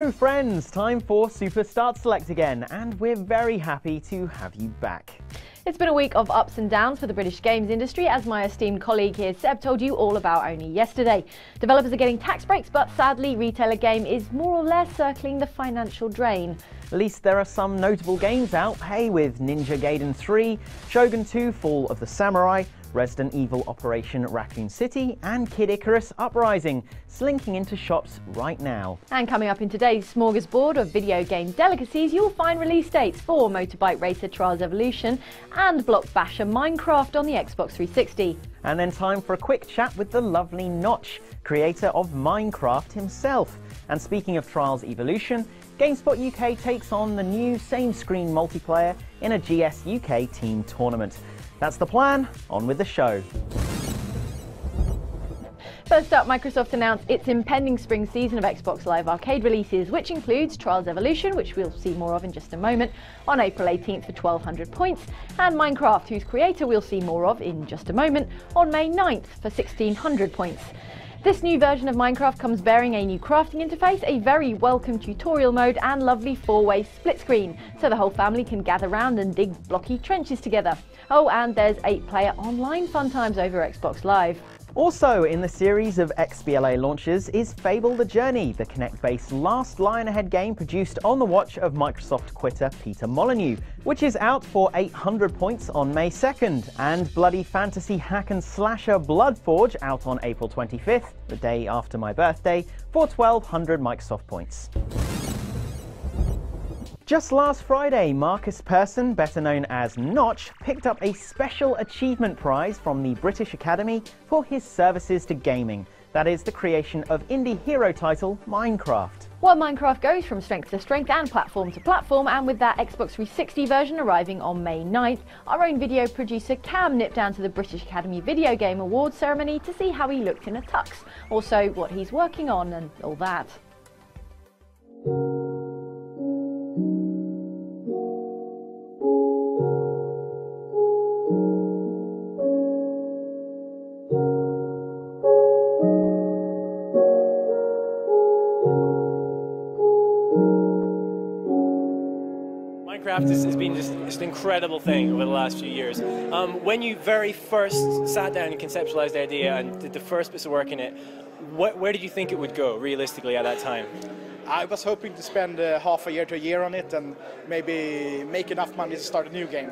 Hello friends, time for Super Start Select again, and we're very happy to have you back. It's been a week of ups and downs for the British games industry, as my esteemed colleague here, Seb, told you all about only yesterday. Developers are getting tax breaks, but sadly, retailer game is more or less circling the financial drain. At least there are some notable games out, hey, with Ninja Gaiden 3, Shogun 2 Fall of the Samurai, Resident Evil Operation Raccoon City, and Kid Icarus Uprising, slinking into shops right now. And coming up in today's smorgasbord of video game delicacies, you'll find release dates for Motorbike Racer Trials Evolution and Block Basher Minecraft on the Xbox 360. And then time for a quick chat with the lovely Notch, creator of Minecraft himself. And speaking of Trials Evolution, GameSpot UK takes on the new same screen multiplayer in a GS UK team tournament. That's the plan, on with the show. First up, Microsoft announced its impending spring season of Xbox Live Arcade releases, which includes Trials Evolution, which we'll see more of in just a moment, on April 18th for 1200 points, and Minecraft, whose creator we'll see more of in just a moment, on May 9th for 1600 points. This new version of Minecraft comes bearing a new crafting interface, a very welcome tutorial mode and lovely four-way split screen, so the whole family can gather round and dig blocky trenches together. Oh, and there's eight-player online fun times over Xbox Live. Also in the series of XBLA launches is Fable the Journey, the Kinect-based last line-ahead game produced on the watch of Microsoft quitter Peter Molyneux, which is out for 800 points on May 2nd, and bloody fantasy hack and slasher Bloodforge out on April 25th, the day after my birthday, for 1200 Microsoft points. Just last Friday, Markus Persson, better known as Notch, picked up a special achievement prize from the British Academy for his services to gaming. That is the creation of indie hero title Minecraft. Well, Minecraft goes from strength to strength and platform to platform, and with that Xbox 360 version arriving on May 9th, our own video producer Cam nipped down to the British Academy Video Game Awards ceremony to see how he looked in a tux, also what he's working on and all that. Incredible thing over the last few years. Um, when you very first sat down and conceptualized the idea and did the first bits of work in it, what, where did you think it would go realistically at that time? I was hoping to spend uh, half a year to a year on it and maybe make enough money to start a new game.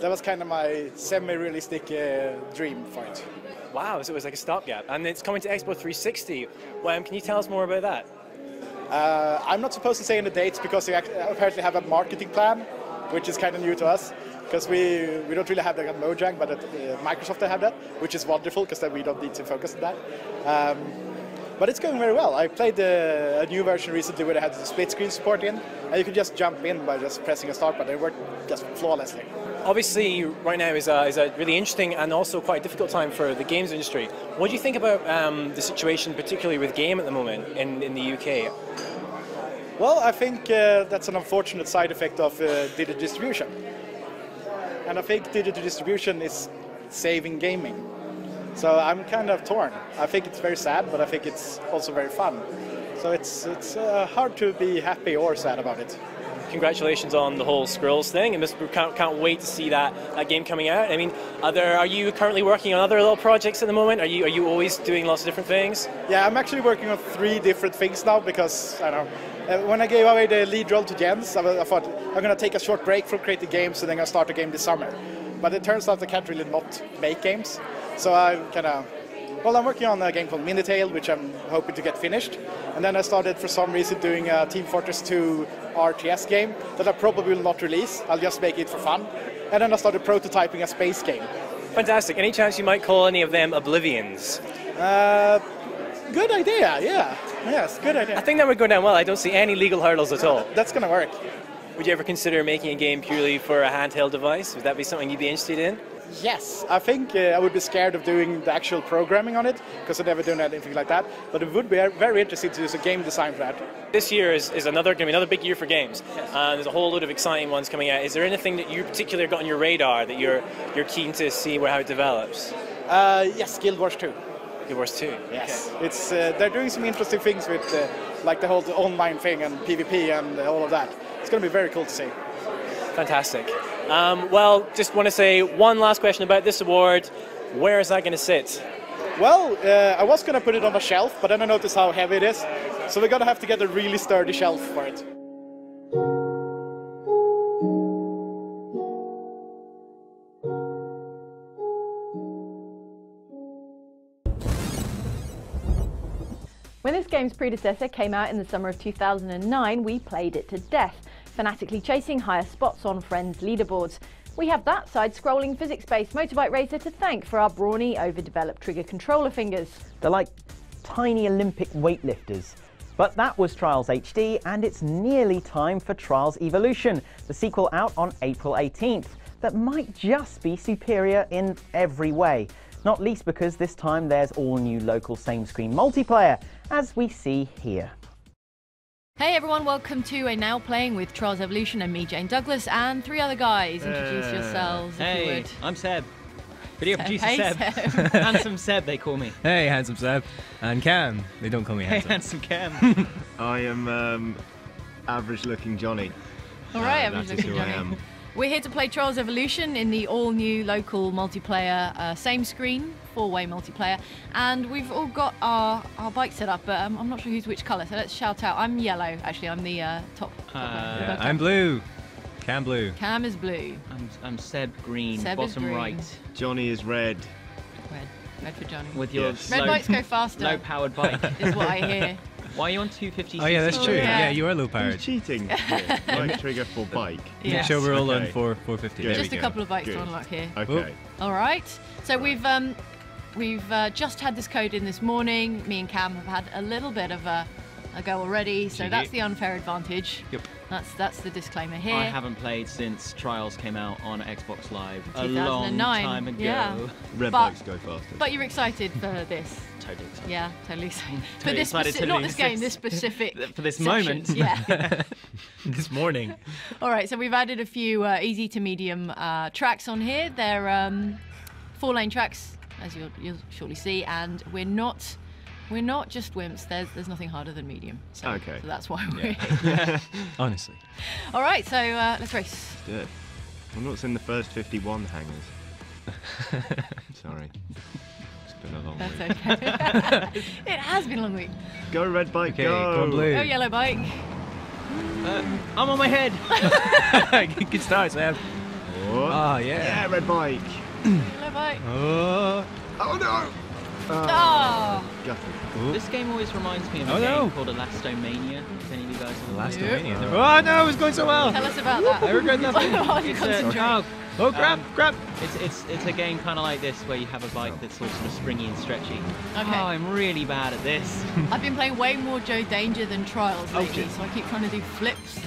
That was kind of my semi-realistic uh, dream for it. Wow, so it was like a stopgap. And it's coming to Xbox 360. Well, can you tell us more about that? Uh, I'm not supposed to say any dates because they apparently have a marketing plan, which is kind of new to us. Because we, we don't really have like a Mojang, but at, uh, Microsoft they have that, which is wonderful because then we don't need to focus on that. Um, but it's going very well. I played uh, a new version recently where they had the split screen support in, and you could just jump in by just pressing a start button. It worked just flawlessly. Obviously, right now is a, is a really interesting and also quite difficult time for the games industry. What do you think about um, the situation, particularly with game at the moment in, in the UK? Well, I think uh, that's an unfortunate side effect of uh, digital distribution. And I think digital distribution is saving gaming. So I'm kind of torn. I think it's very sad, but I think it's also very fun. So it's, it's uh, hard to be happy or sad about it congratulations on the whole Scrolls thing, and can't, can't wait to see that, that game coming out. I mean, are, there, are you currently working on other little projects at the moment? Are you, are you always doing lots of different things? Yeah, I'm actually working on three different things now because, I don't know, uh, when I gave away the lead role to Jens, I, I thought I'm going to take a short break from creating games and then to start a game this summer. But it turns out I can't really not make games. So I kind of well, I'm working on a game called Minitale, which I'm hoping to get finished. And then I started, for some reason, doing a Team Fortress 2 RTS game that I probably will not release. I'll just make it for fun. And then I started prototyping a space game. Fantastic. Any chance you might call any of them Oblivions? Uh, good idea, yeah. Yes, good idea. I think that would go down well. I don't see any legal hurdles at all. That's going to work. Would you ever consider making a game purely for a handheld device? Would that be something you'd be interested in? Yes, I think uh, I would be scared of doing the actual programming on it because I've never done anything like that. But it would be very interesting to do a game design for that. This year is, is another going to be another big year for games. Yes. Uh, there's a whole load of exciting ones coming out. Is there anything that you particularly got on your radar that you're you're keen to see where how it develops? Uh, yes, Guild Wars 2. Guild Wars 2. Yes, okay. it's uh, they're doing some interesting things with uh, like the whole online thing and PvP and all of that. It's going to be very cool to see. Fantastic. Um, well, just want to say one last question about this award. Where is that going to sit? Well, uh, I was going to put it on a shelf, but then I noticed how heavy it is. So we're going to have to get a really sturdy shelf for it. When this game's predecessor came out in the summer of 2009, we played it to death, fanatically chasing higher spots on friends' leaderboards. We have that side-scrolling physics-based motorbike racer to thank for our brawny, overdeveloped trigger controller fingers. They're like tiny Olympic weightlifters. But that was Trials HD, and it's nearly time for Trials Evolution, the sequel out on April 18th, that might just be superior in every way. Not least because this time there's all new local same screen multiplayer, as we see here. Hey everyone, welcome to a Now Playing with Trials Evolution and me, Jane Douglas, and three other guys. Introduce yourselves, if you Hey, would. I'm Seb. Video Seb. producer Hey, Seb. Seb. Handsome Seb, they call me. Hey, handsome Seb. And Cam. They don't call me Hey, handsome. handsome Cam. I am um, average looking Johnny. All right, Uh, average looking who I Johnny. Am. We're here to play Trials Evolution in the all-new local multiplayer, uh, same screen, four-way multiplayer, and we've all got our, our bike set up, but um, I'm not sure who's which colour, so let's shout out. I'm yellow, actually. I'm the uh, top. top one. Uh, Yeah, I'm blue. Cam blue. Cam is blue. I'm, I'm Seb Green, Seb bottom green. right, Johnny is red. Red. Red for Johnny. with your Yes. Red low, bikes go faster, low powered bike. is what I hear. Why are you on 250 Oh, yeah, that's cc? true. yeah. Yeah, you are low Who's powered. cheating? here? Bike trigger for bike. Yeah. Make sure we're all on Okay. 4 450. Good. There Just a go. couple of bikes to Good. unlock here. Okay. All right. So we've um, we've uh, just had this code in this morning. Me and Cam have had a little bit of a, a go already. So GG. that's the unfair advantage. Yep. That's that's the disclaimer here. I haven't played since Trials came out on Xbox Live a long time ago. yeah. Red But- bikes go faster. But you're excited for this. Totally excited. Yeah, totally excited. for this excited speci- to not this game, this. this specific For this session. moment. Yeah. this morning. All right, so we've added a few uh, easy to medium uh, tracks on here. They're um, four lane tracks, as you'll, you'll shortly see, and we're not we're not just wimps. There's there's nothing harder than medium. So, Okay. so that's why we're here. Honestly. All right, so uh, let's race. Do it. I'm not in the first 51 hangers. Sorry. It's been a long That's week. okay. it has been a long week. Go red bike, Okay, go! go on blue. Oh, yellow bike. Uh, I'm on my head. Good start, Seb. Oh, ah, Oh, yeah, yeah. red bike. Yellow bike. Oh. Oh no! Oh, Gutted. this game always reminds me of a Oh, game no. called Elastomania. If any of you guys have Last Yep. Dominion. Oh, no, it was going so well. tell us about that. I regret nothing. It's a- Oh, oh grab, Um, grab. It's it's it's a game kind of like this where you have a bike that's all sort of springy and stretchy. Okay. Oh, I'm really bad at this. I've been playing way more Joe Danger than Trials Oh, lately, shit. so I keep trying to do flips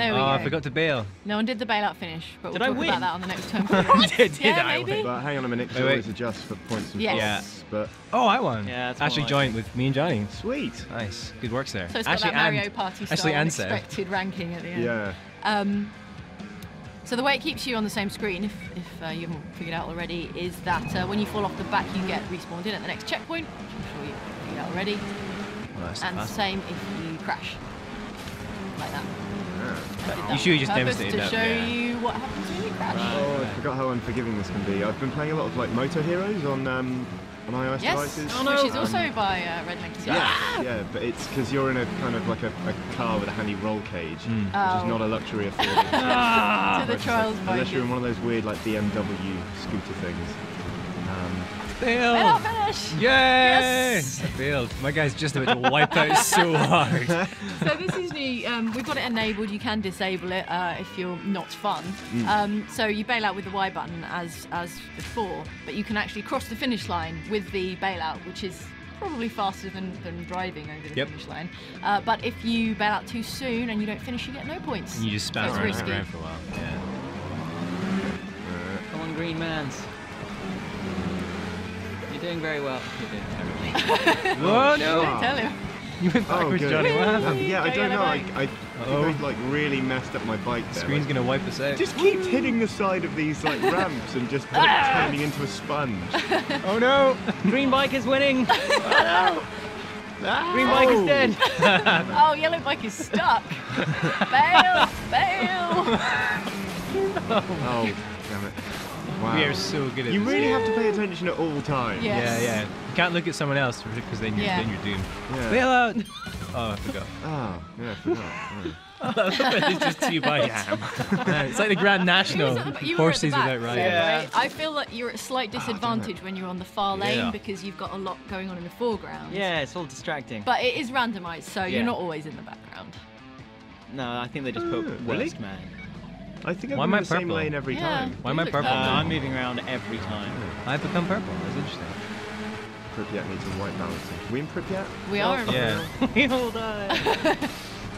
and shit. There Oh, go. I forgot to bail. No one did the bailout finish, but Did we'll I talk win? about that on the next turn. for Did, did yeah, I maybe. win? But hang on a minute, 'cause Wait, you wait. always adjust for points and Yes. costs. But Oh, I won. Yeah, that's more Actually like joined with me and Johnny. sweet. Nice. Good works there. So it's got that Mario and, Party style Ashley and Seb. unexpected ranking at the end. Yeah. Um, so the way it keeps you on the same screen, if, if uh, you haven't figured out already, is that uh, when you fall off the back, you get respawned in at the next checkpoint. Which I'm sure you figured out already. Well, And fast. same if you crash, like that. I You should on just purpose demonstrate to that, show yeah. you what happens when you crash. Oh, I forgot how unforgiving this can be. I've been playing a lot of like MotoHeroz on um, on iOS Yes, devices. which is Um, also by uh, RedLynx. Yeah, yeah, but it's because you're in a kind of like a, a car with a handy roll cage, Hmm. which Oh. is not a luxury afforded. to the trials Unless you're in one of those weird like BMW scooter things. Um, Fail. Bailout finish! Yay! Yes! I failed. My guy's just about to wipe out so hard. So this is new. Um, we've got it enabled. You can disable it uh, if you're not fun. Mm. Um, so you bail out with the Y button as as before, but you can actually cross the finish line with the bailout, which is probably faster than, than driving over the Yep. finish line. Uh, but if you bail out too soon and you don't finish, you get no points. And you just spam So it's around, risky. around for a while. Yeah. Come on, Green Mans. You're doing very well. You're doing terribly. Oh no! Ah. Tell him. You went oh, backwards, good. Johnny. What Um, happened? yeah, I don't know. I. I Uh-oh. I like really messed up my bike The screen's Like, gonna wipe us out. just keeps hitting the side of these like ramps and just turning into a sponge. Oh no! Green bike is winning. Green bike is dead. Oh, yellow bike is stuck. bail, bail. Oh, damn it. Wow. We are so good at You this. really have to pay attention at all times. Yeah. Yeah, yeah. You can't look at someone else because then you're, Yeah. then you're doomed. Yeah. Bail out. Oh, I forgot. Oh, yeah, I forgot. it's just two bikes. Yeah, it's like the Grand National. You were Horses back, without so, riding. right? I feel like you're at a slight ah, disadvantage when you're on the far lane Yeah. because you've got a lot going on in the foreground. Yeah, it's all distracting. But it is randomised, so Yeah. you're not always in the background. no, I think they just put Oh, worst really? man. I think I'm Why in am I same purple? lane every Yeah. time. Why am I purple? Uh, I'm moving around every time. I've become purple. That's interesting. Pripyat needs some white balancing. We in Pripyat? We are in Yeah. we all die.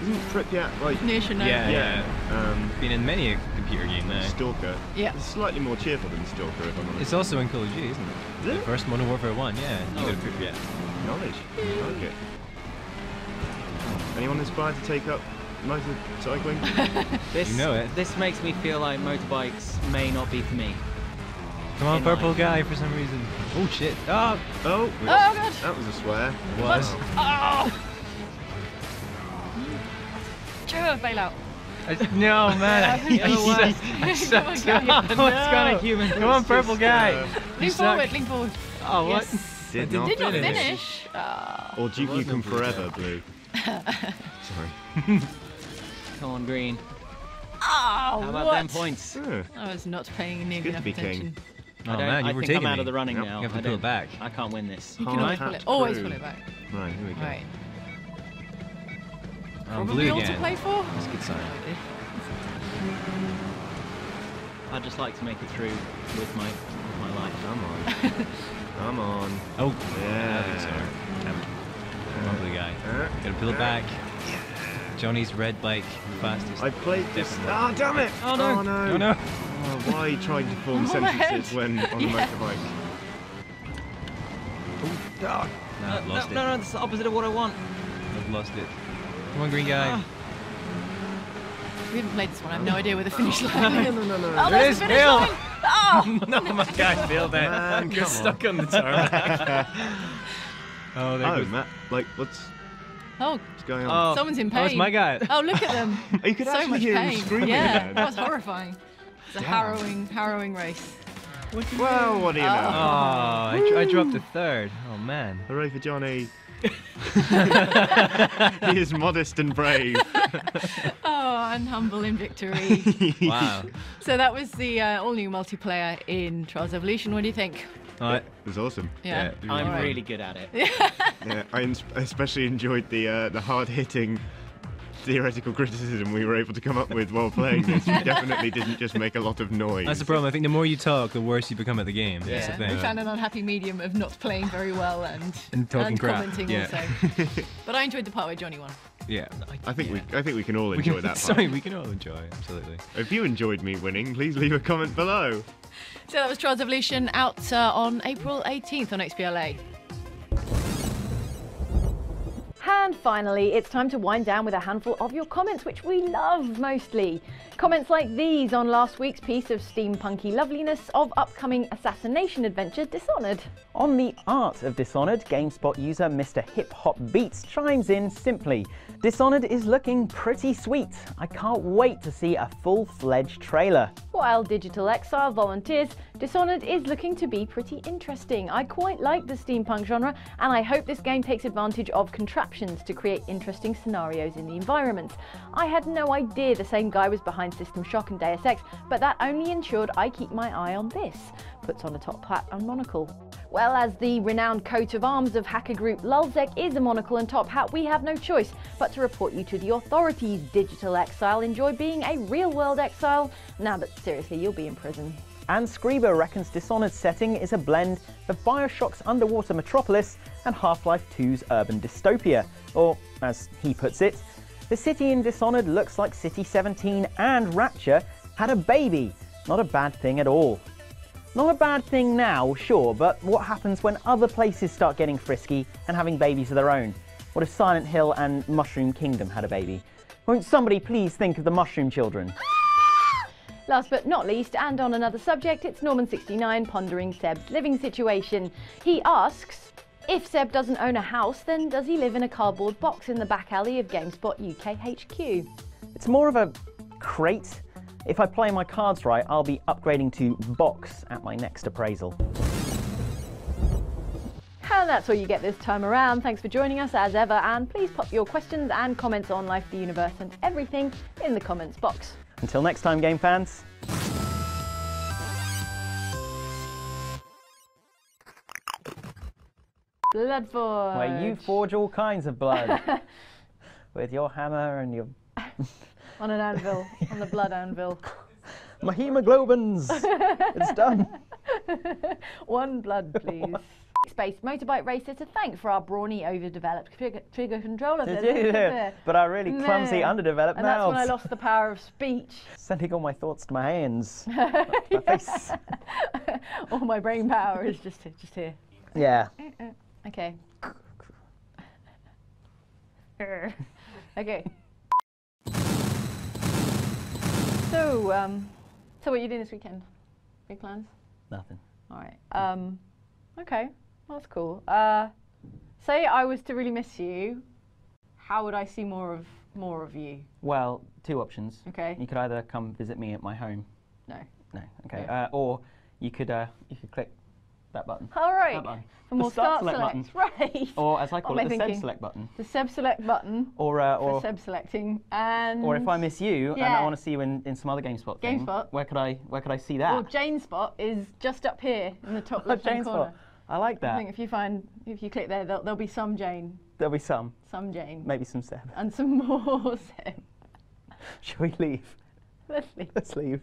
Isn't Pripyat like near Chernobyl. Yeah, yeah, um, Been in many a computer game there. Stalker? Yeah. It's slightly more cheerful than Stalker, if I'm honest. It's also in Call of Duty, isn't it? Is The it? first Modern Warfare 1, yeah. You Oh. go to Pripyat. knowledge. I like it. Anyone inspired to take up motorcycling? This, You know it. This makes me feel like motorbikes may not be for me. Come on, In purple life. guy, for some reason. Oh shit. Oh, oh, Oh god! that was a swear. was. Oh! Sure, bail out. I, no, man. Yeah, I sucked. I sucked. Come on, Oh, guy. What's kind of human? Come on, purple guy. uh, Lean forward, lean forward. Oh, what? Yes. Did did not Did not finish. finish. Ah. Or Duke was no Nukem Forever. Blue. Sorry. Come on, green. Oh, How about what? them points? Yeah. I was not paying nearly enough be king. attention. Oh I don't- man, you I were think taking I'm out me. of the running Yep. now. You have to I pull it back. I can't win this. You can always pull it. Always pull it back. Right, here we go. Right. Oh, Probably blue all again. to play for. That's a good sign. I'd just like to make it through with my with my life. Come on. Come on. Oh, Yeah. I think so. Damn it. Come on, blue guy. Uh, Gotta pull it uh, back. Johnny's red bike, fastest. I played this. Definitely. Ah, damn it! Oh, no. Oh, no. Oh, no. Oh, why are trying to form Oh, sentences when on a motorbike? No, I've no, lost no, it. no, it's the opposite of what I want. I've lost it. Come on, green guy. Ah. We haven't played this one. I have no idea where the finish line is. no, no, no. Oh, there's it the finish Bill. line. Oh! no, my guy failed it. Man, Got come stuck on the tarmac. oh, there Oh, goes. Matt, like, what's, Oh, what's going on? Oh, someone's in Oh, pain. it's my guy. Oh, look at them. Oh, you could so actually much hear him pain. screaming yeah, that was horrifying. It's a Damn. harrowing, harrowing race. Well, what do you Oh. Oh, know? I, I dropped a third. Oh man. Hooray for Johnny. he is modest and brave. Oh, and humble in victory. Wow. so that was the uh, all-new multiplayer in Trials Evolution. What do you think? It was awesome. Yeah. Yeah, I'm Alright. really good at it. Yeah, I especially enjoyed the uh, the hard hitting theoretical criticism we were able to come up with while playing this. We definitely didn't just make a lot of noise. That's the problem. I think the more you talk, the worse you become at the game. That's the we found an unhappy medium of not playing very well and And talking crap. commenting Yeah. also. but I enjoyed the part where Johnny won. Yeah. I think we I think we can all enjoy can, that part. sorry, we can all enjoy. Absolutely. If you enjoyed me winning, please leave a comment below. So that was Trials Evolution out uh, on April 18th on XBLA. And finally, it's time to wind down with a handful of your comments, which we love mostly. Comments like these on last week's piece of steampunky loveliness of upcoming assassination adventure Dishonored. On the art of Dishonored, GameSpot user Mr. Hip Hop Beats chimes in simply Dishonored is looking pretty sweet. I can't wait to see a full fledged trailer. While Digital Exile volunteers, Dishonored is looking to be pretty interesting. I quite like the steampunk genre, and I hope this game takes advantage of contraptions to create interesting scenarios in the environments. I had no idea the same guy was behind System Shock and Deus Ex, but that only ensured I keep my eye on this. Puts on a top hat and monocle. Well, as the renowned coat of arms of hacker group LulzSec is a monocle and top hat, we have no choice but to report you to the authorities. Digital exile, enjoy being a real world exile. Now, but seriously, you'll be in prison. And Scriber reckons Dishonored's setting is a blend of Bioshock's underwater metropolis and Half Life 2's urban dystopia. Or, as he puts it, the city in Dishonored looks like City 17 and Rapture had a baby. Not a bad thing at all. Not a bad thing now, sure, but what happens when other places start getting frisky and having babies of their own? What if Silent Hill and Mushroom Kingdom had a baby? Won't somebody please think of the Mushroom Children? Last but not least, and on another subject, it's Norman69 pondering Seb's living situation. He asks, If Seb doesn't own a house, then does he live in a cardboard box in the back alley of GameSpot UK HQ? It's more of a crate. If I play my cards right, I'll be upgrading to box at my next appraisal. And that's all you get this time around. Thanks for joining us as ever, and please pop your questions and comments on Life, the Universe, and everything in the comments box. Until next time, game fans. Blood Forge. Where you forge all kinds of blood with your hammer and your on an anvil, on the blood anvil. my hemoglobins. it's done. One blood, please. Space motorbike racer to thank for our brawny, overdeveloped trigger, trigger controller. Did you? But our really clumsy, No. underdeveloped And that's when I lost the power of speech. Sending all my thoughts to my hands. my face. All my brain power is just just here. Yeah. Okay. okay. So, um, so what are you doing this weekend? Big plans? Nothing. All right. Um, okay, well, that's cool. Uh, say I was to really miss you, how would I see more of more of you? Well, two options. Okay. You could either come visit me at my home. No. No. Okay. Uh, or you could uh, you could click that button. All right. That button. The more start start, select select. Right. Or as I call it, the Seb select button. The Seb select button Or uh, for or Seb selecting, and or if I miss you and I want to see you in, in some other GameSpot thing, GameSpot. where could I where could I see that? well, Jane spot is just up here in the top Oh, left hand corner. spot. I like that. I think if you find, if you click there, there'll, there'll be some Jane. There'll be some. Some Jane. Maybe some Seb. And some more Seb. Shall we leave? Let's leave. Let's leave.